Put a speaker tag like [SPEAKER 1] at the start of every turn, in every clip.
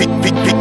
[SPEAKER 1] P- P- P-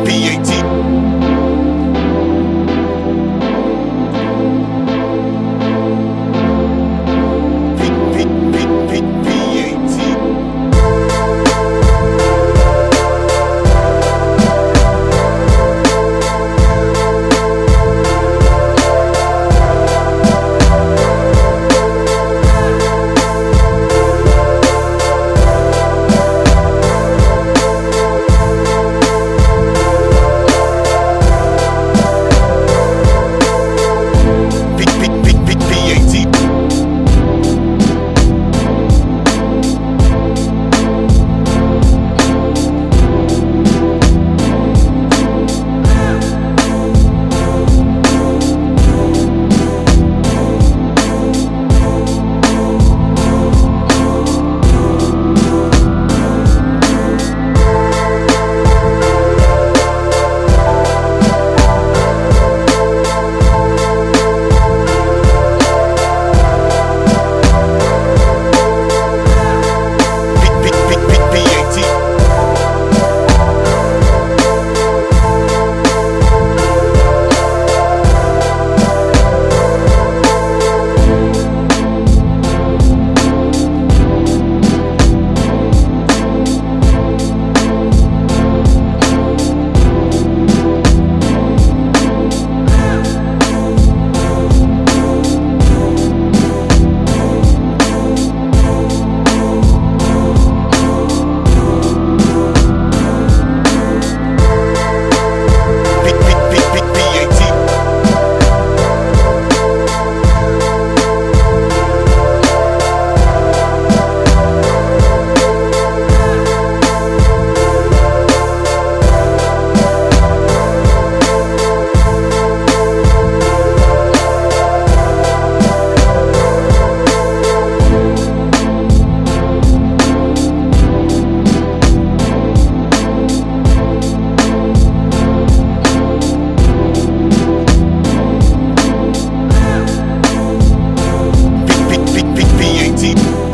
[SPEAKER 1] T.